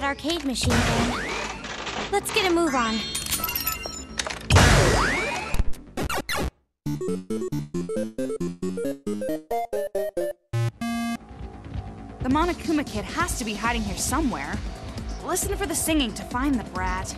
that arcade machine again. Let's get a move on. The Monokuma kid has to be hiding here somewhere. Listen for the singing to find the brat.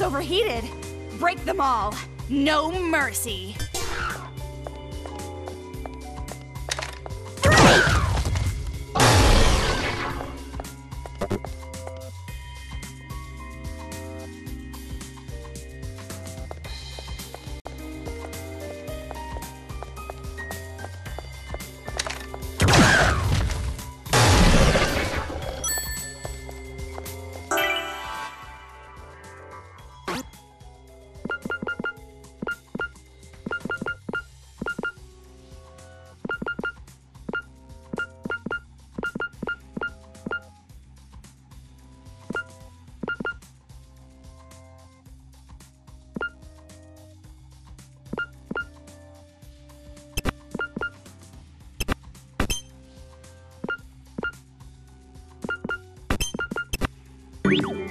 Overheated. Break them all. No mercy. you.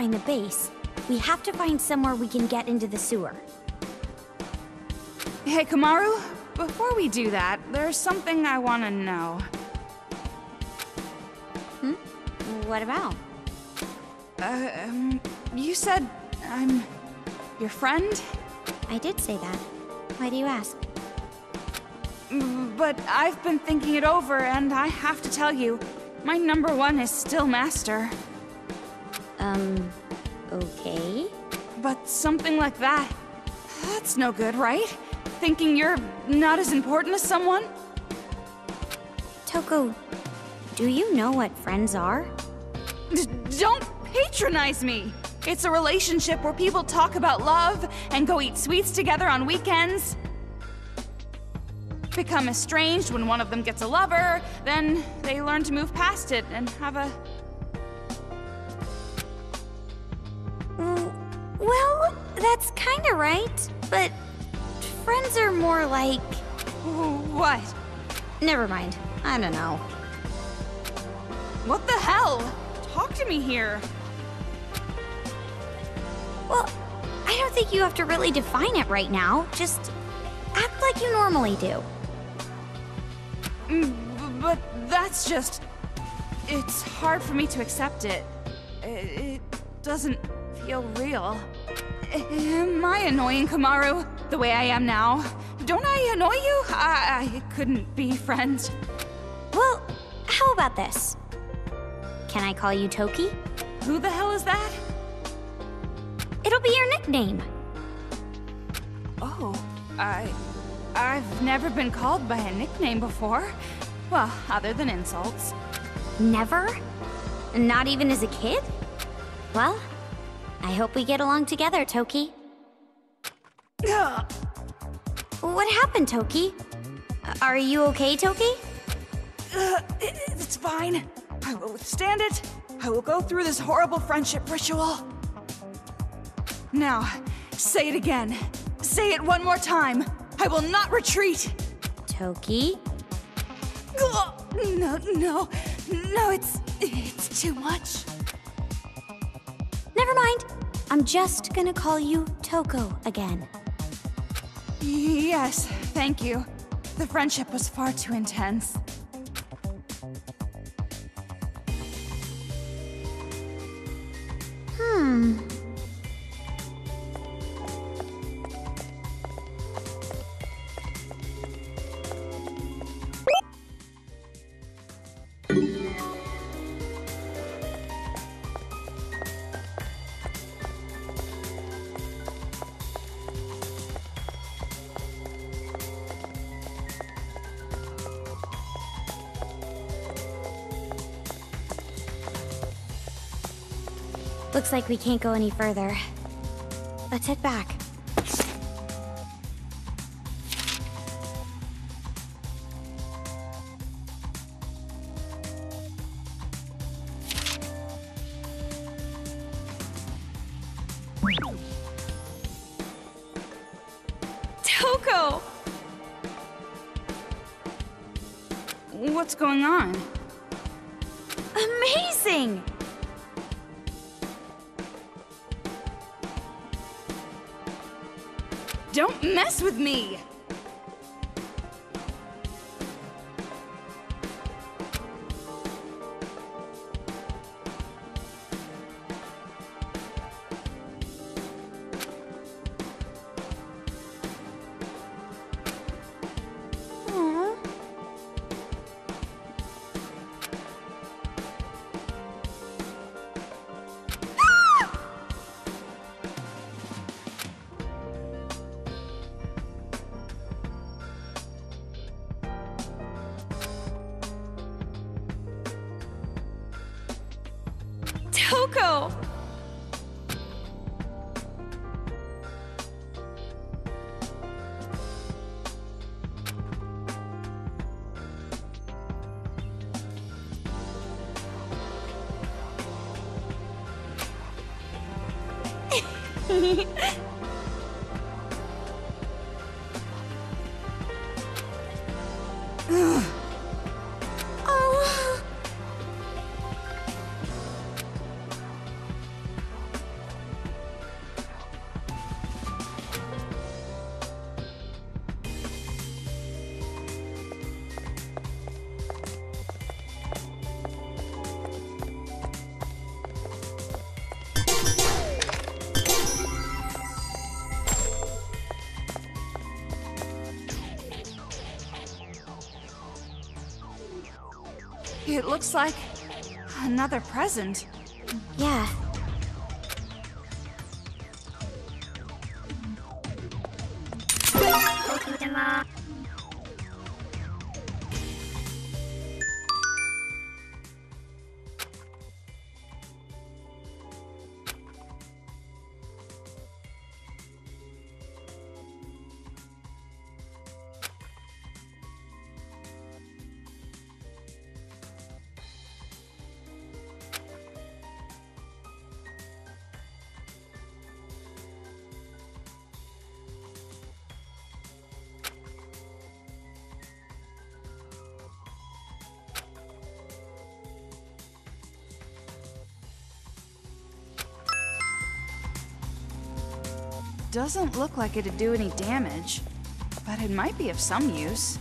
Find the base, we have to find somewhere we can get into the sewer. Hey, Komaru, before we do that, there's something I want to know. Hmm? What about? Uh, um, you said I'm your friend? I did say that. Why do you ask? But I've been thinking it over, and I have to tell you, my number one is still Master. Um, okay. But something like that, that's no good, right? Thinking you're not as important as someone? Toko, do you know what friends are? D don't patronize me! It's a relationship where people talk about love and go eat sweets together on weekends. Become estranged when one of them gets a lover, then they learn to move past it and have a. like. What? Never mind. I don't know. What the hell? Talk to me here. Well, I don't think you have to really define it right now. Just act like you normally do. Mm, but that's just... It's hard for me to accept it. It doesn't feel real. Am I annoying, Komaru? The way I am now? Don't I annoy you? I, I couldn't be friends. Well, how about this? Can I call you Toki? Who the hell is that? It'll be your nickname. Oh, I... I've never been called by a nickname before. Well, other than insults. Never? Not even as a kid? Well, I hope we get along together, Toki. What happened, Toki? Are you okay, Toki? Uh, it's fine. I will withstand it. I will go through this horrible friendship ritual. Now, say it again. Say it one more time. I will not retreat. Toki? No, no, no, it's... it's too much. Never mind. I'm just gonna call you Toko again. Yes, thank you. The friendship was far too intense. Hmm. Looks like we can't go any further. Let's head back. It looks like another present. Yeah. Doesn't look like it'd do any damage, but it might be of some use.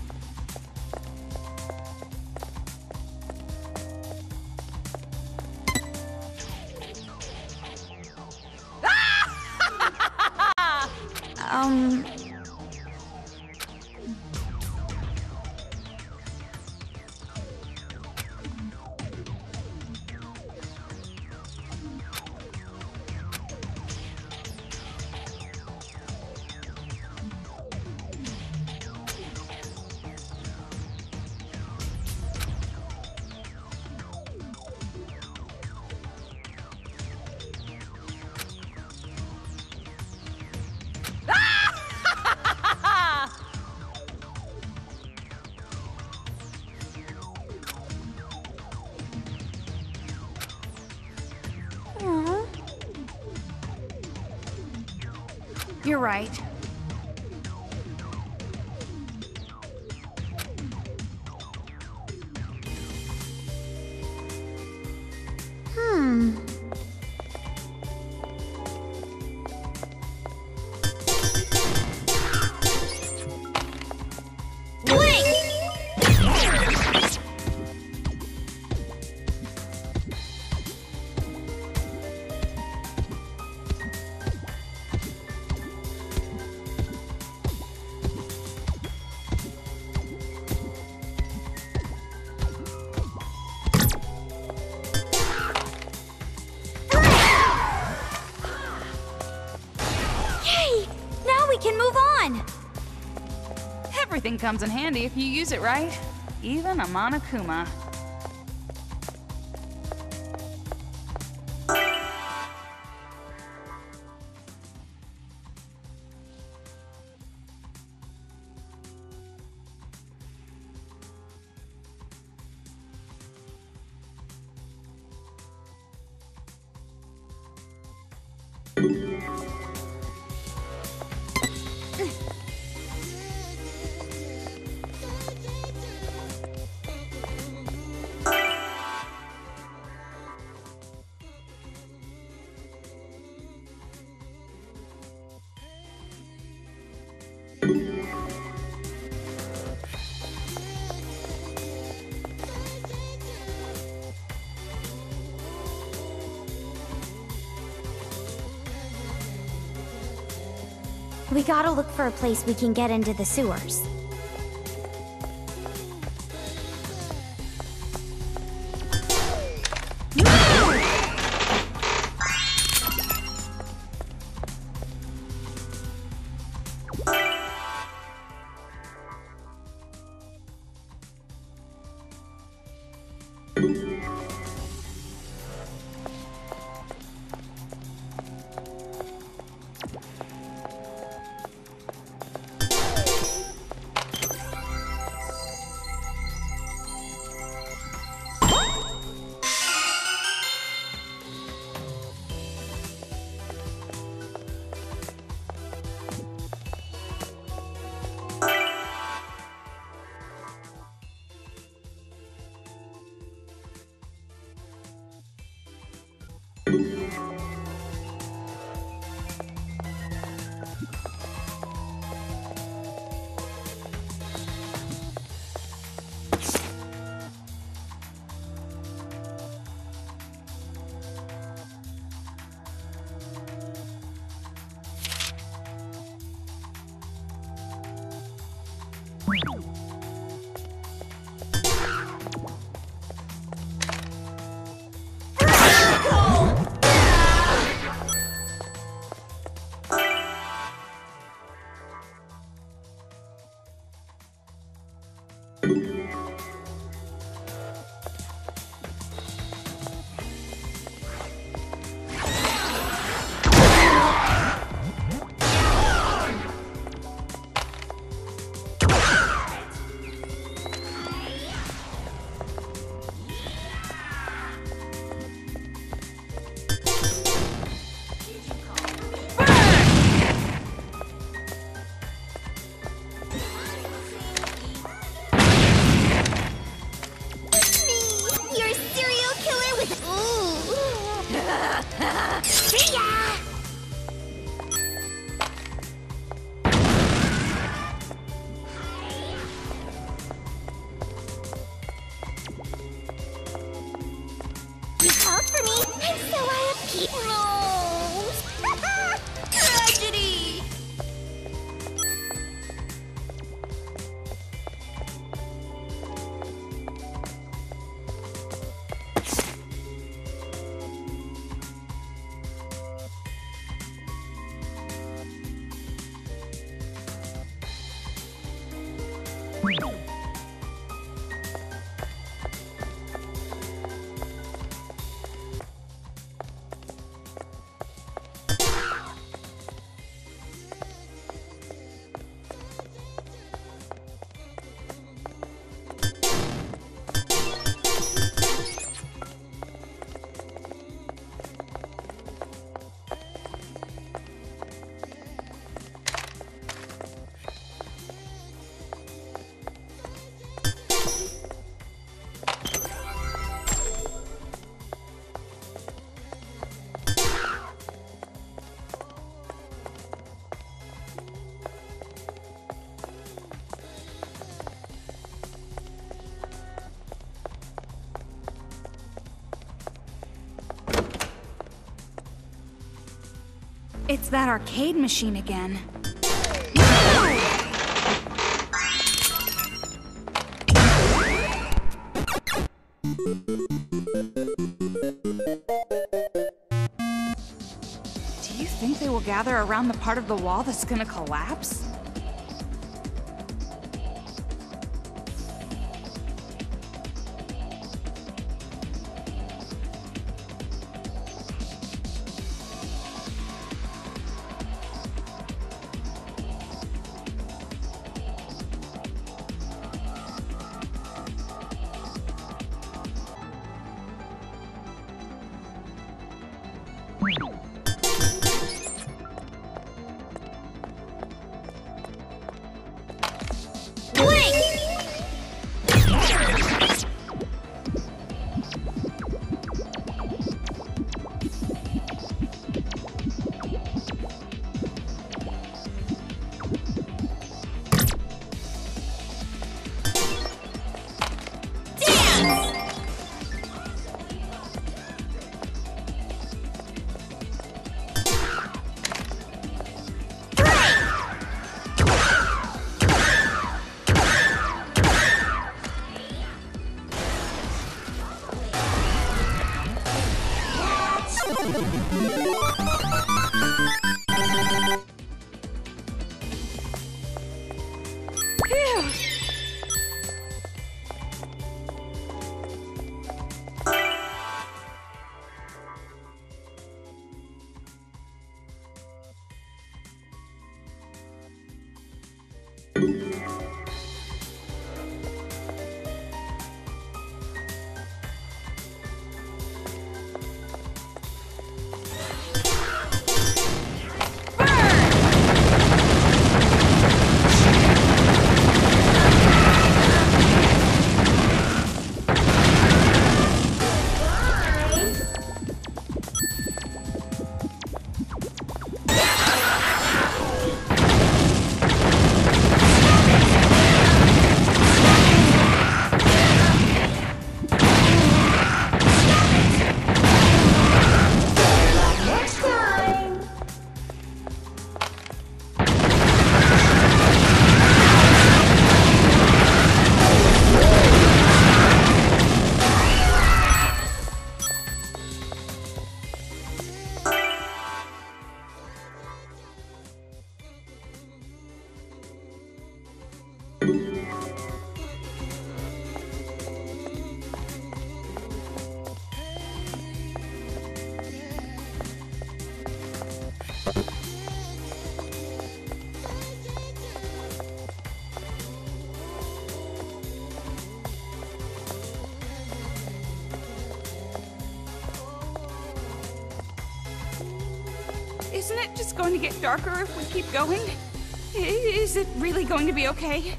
Right. Comes in handy if you use it right. Even a Monokuma. We gotta look for a place we can get into the sewers. Música It's that arcade machine again. Do you think they will gather around the part of the wall that's gonna collapse? Isn't it just going to get darker if we keep going? Is it really going to be okay?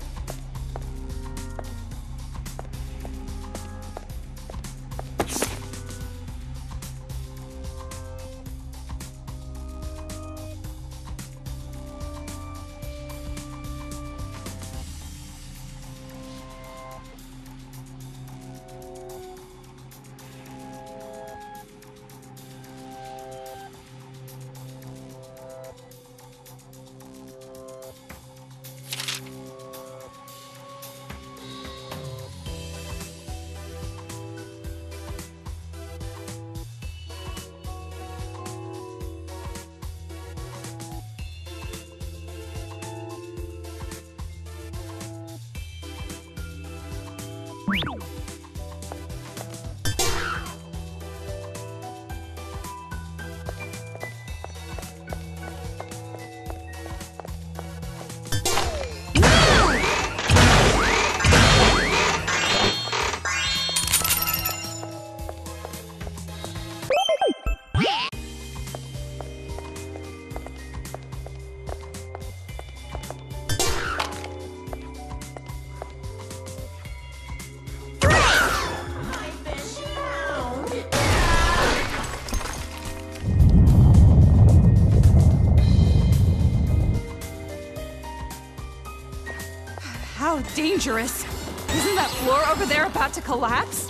Dangerous! Isn't that floor over there about to collapse?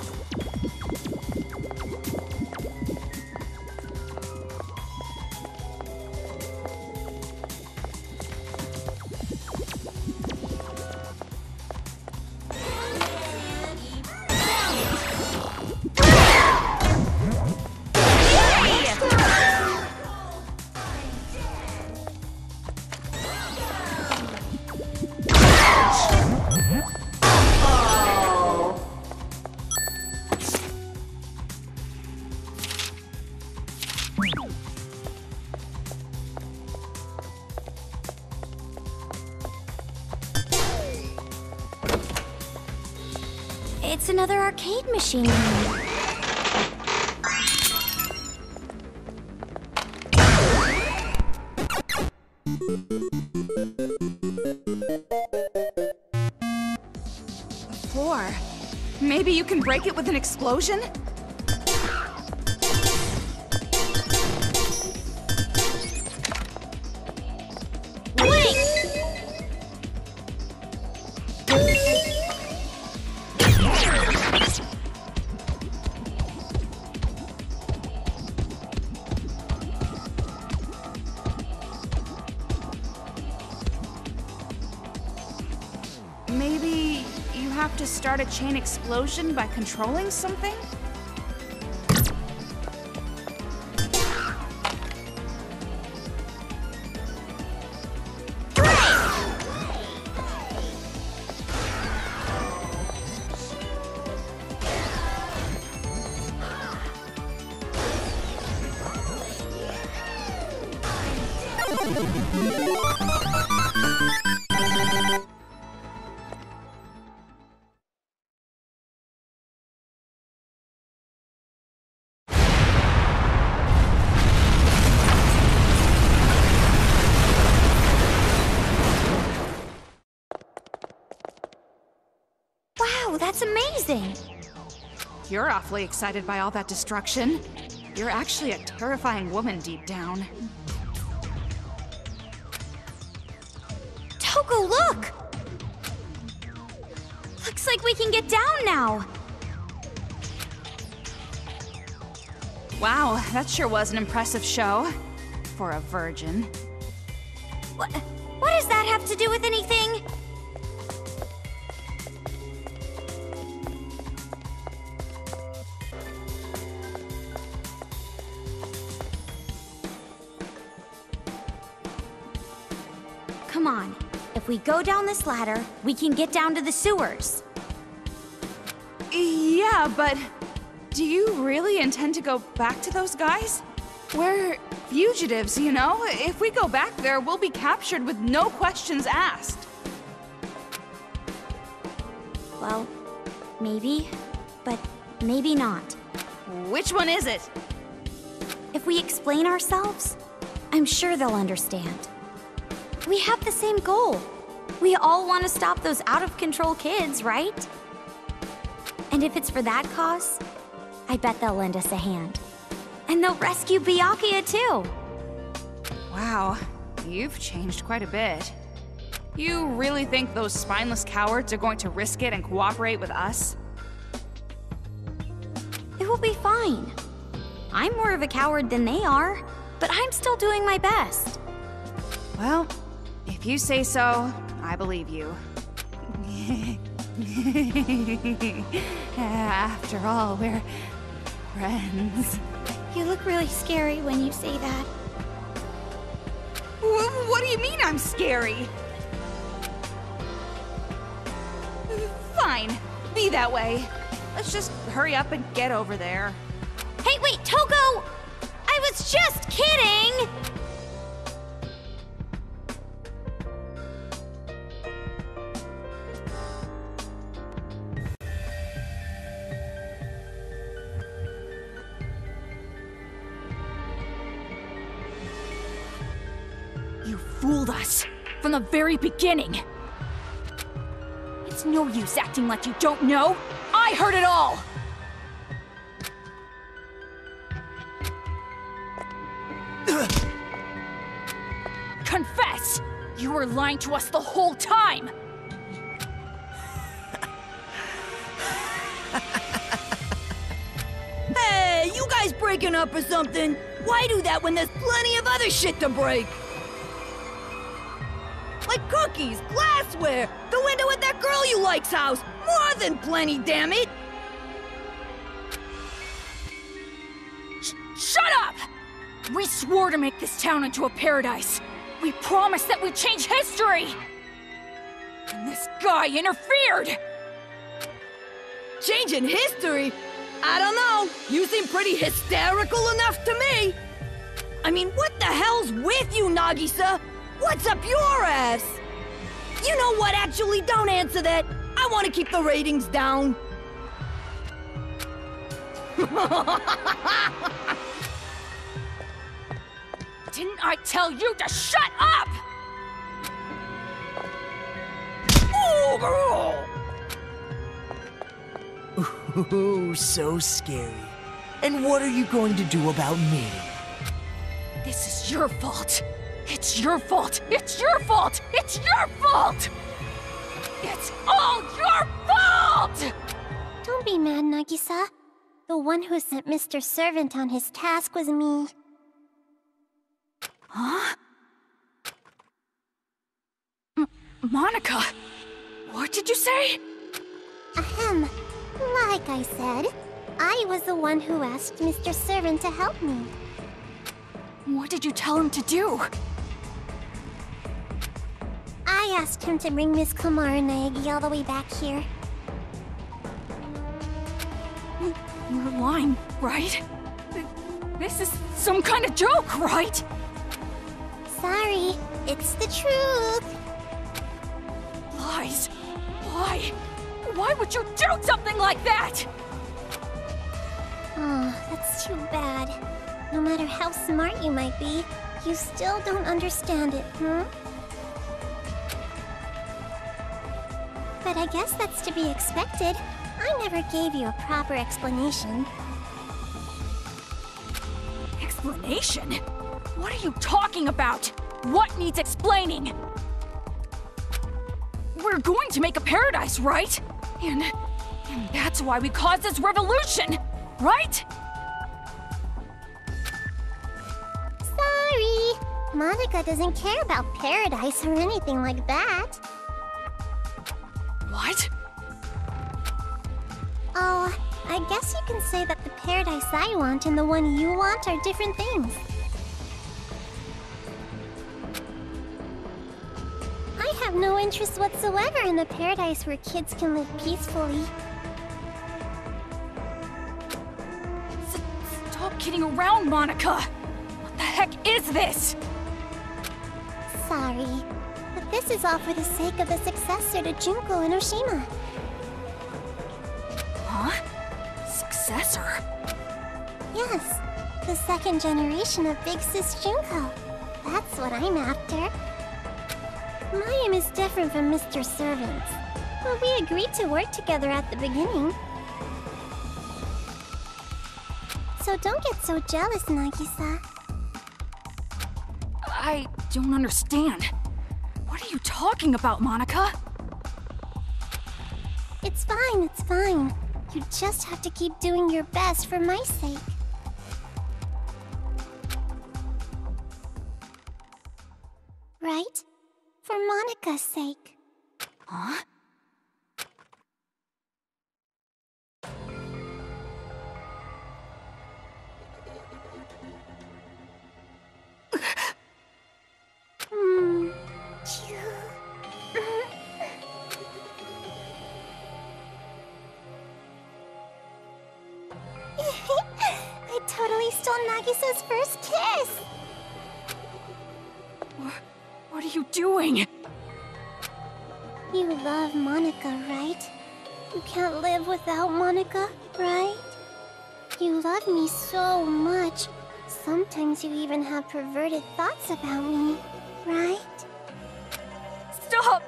Another arcade machine. Floor. Maybe you can break it with an explosion? Chain explosion by controlling something? That's amazing! You're awfully excited by all that destruction. You're actually a terrifying woman deep down. Toko, look! Looks like we can get down now. Wow, that sure was an impressive show. For a virgin. What, what does that have to do with anything? Come on. If we go down this ladder, we can get down to the sewers. Yeah, but do you really intend to go back to those guys? We're fugitives, you know? If we go back there, we'll be captured with no questions asked. Well, maybe, but maybe not. Which one is it? If we explain ourselves, I'm sure they'll understand. We have the same goal. We all want to stop those out of control kids, right? And if it's for that cause, I bet they'll lend us a hand. And they'll rescue Byakuya too. Wow, you've changed quite a bit. You really think those spineless cowards are going to risk it and cooperate with us? It will be fine. I'm more of a coward than they are, but I'm still doing my best. Well, if you say so, I believe you. After all, we're friends. You look really scary when you say that. Wh- What do you mean I'm scary? Fine, be that way. Let's just hurry up and get over there. Hey, wait, Toko! I was just kidding! From the very beginning. It's no use acting like you don't know. I heard it all. Confess! You were lying to us the whole time! Hey, you guys breaking up or something? Why do that when there's plenty of other shit to break? Like cookies, glassware, the window at that girl you like's house. More than plenty, damn it! Shut up! We swore to make this town into a paradise. We promised that we'd change history! And this guy interfered! Changing history? I don't know. You seem pretty hysterical enough to me. I mean, what the hell's with you, Nagisa? What's up your ass? You know what? Actually, don't answer that. I want to keep the ratings down. Didn't I tell you to shut up? Ooh, so scary. And what are you going to do about me? This is your fault. It's your fault. It's your fault. It's your fault. It's all your fault! Don't be mad, Nagisa. The one who sent Mr. Servant on his task was me. Huh? M Monaca, what did you say? Ahem. Like I said, I was the one who asked Mr. Servant to help me. What did you tell him to do? I asked him to bring Miss Komaru Naegi all the way back here. You're lying, right? This is some kind of joke, right? Sorry, it's the truth. Lies. Why? Why would you do something like that? Oh, that's too bad. No matter how smart you might be, you still don't understand it, huh? But I guess that's to be expected. I never gave you a proper explanation. Explanation? What are you talking about? What needs explaining? We're going to make a paradise, right? And, and that's why we caused this revolution, right? Sorry! Monaca doesn't care about paradise or anything like that. What? Oh, I guess you can say that the paradise I want and the one you want are different things. I have no interest whatsoever in the paradise where kids can live peacefully. S- stop kidding around, Monaca! What the heck is this? Sorry, this is all for the sake of the successor to Junko Enoshima. Huh? Successor? Yes, the second generation of Big Sis Junko. That's what I'm after. My aim is different from Mr. Servant's, but we agreed to work together at the beginning. So don't get so jealous, Nagisa. I don't understand. What are you talking about, Monaca? It's fine, it's fine. You just have to keep doing your best for my sake. Right? For Monaca's sake. Huh? Love me so much. Sometimes you even have perverted thoughts about me, right? Stop!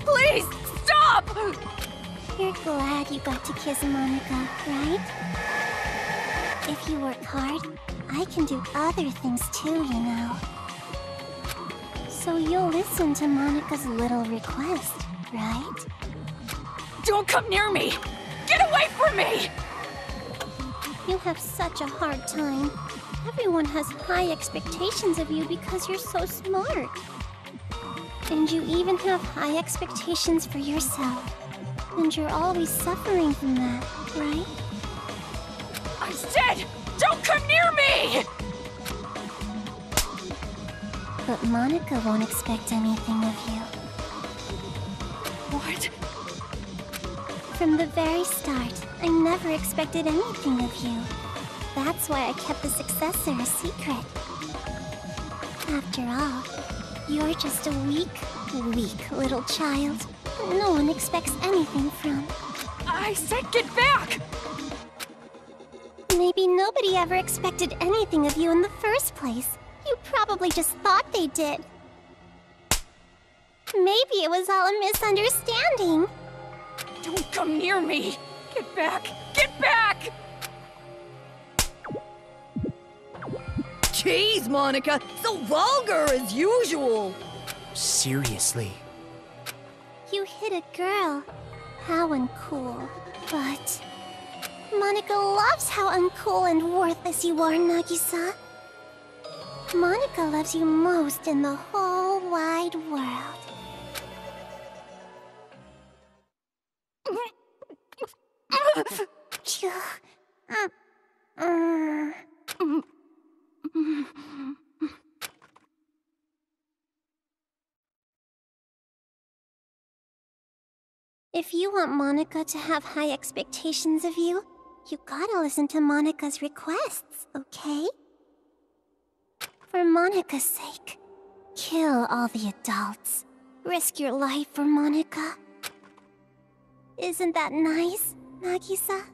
Please, stop! You're glad you got to kiss Monaca, right? If you work hard, I can do other things too, you know. So you'll listen to Monaca's little request, right? Don't come near me! Get away from me! You have such a hard time. Everyone has high expectations of you because you're so smart. And you even have high expectations for yourself. And you're always suffering from that, right? I said, don't come near me! But Monaca won't expect anything of you. What? From the very start, I never expected anything of you. That's why I kept the successor a secret. After all, you're just a weak, weak little child no one expects anything from. I said get back! Maybe nobody ever expected anything of you in the first place. You probably just thought they did. Maybe it was all a misunderstanding. Don't come near me! Get back! Get back! Jeez, Monaca, so vulgar as usual. Seriously. You hit a girl. How uncool. But Monaca loves how uncool and worthless you are, Nagisa. Monaca loves you most in the whole wide world. If you want Monaca to have high expectations of you, you gotta listen to Monaca's requests, okay? For Monaca's sake, kill all the adults. Risk your life for Monaca. Isn't that nice, Nagisa?